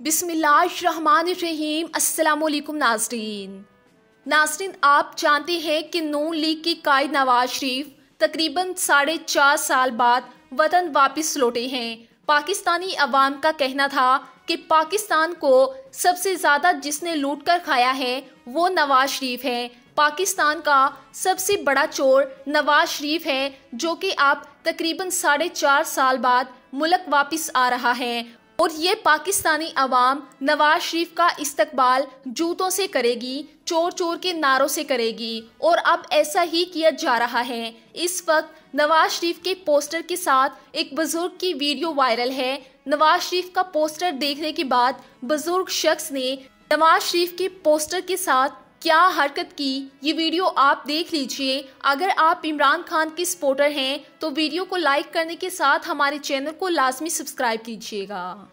बिस्मिल्लाहिर्रहमानिर्रहीम। अस्सलाम नाजरीन। नाजरीन, आप जानते हैं कि नून लीग की कायद नवाज़ शरीफ तकरीबन साढ़े चार साल बाद वतन वापस लौटे हैं। पाकिस्तानी अवाम का कहना था कि पाकिस्तान को सबसे ज़्यादा जिसने लूट कर खाया है, वो नवाज़ शरीफ है। पाकिस्तान का सबसे बड़ा चोर नवाज़ शरीफ है, जो कि आप तकरीबन साढ़े चार साल बाद मुल्क वापस आ रहा है। और ये पाकिस्तानी अवाम नवाज़ शरीफ का इस्तकबाल जूतों से करेगी चोर चोर के नारों से करेगी और अब ऐसा ही किया जा रहा है। इस वक्त नवाज़ शरीफ के पोस्टर के साथ एक बुज़ुर्ग की वीडियो वायरल है। नवाज़ शरीफ का पोस्टर देखने के बाद बुज़ुर्ग शख्स ने नवाज़ शरीफ के पोस्टर के साथ क्या हरकत की, ये वीडियो आप देख लीजिए। अगर आप इमरान खान के सपोर्टर हैं तो वीडियो को लाइक करने के साथ हमारे चैनल को लाजमी सब्सक्राइब कीजिएगा।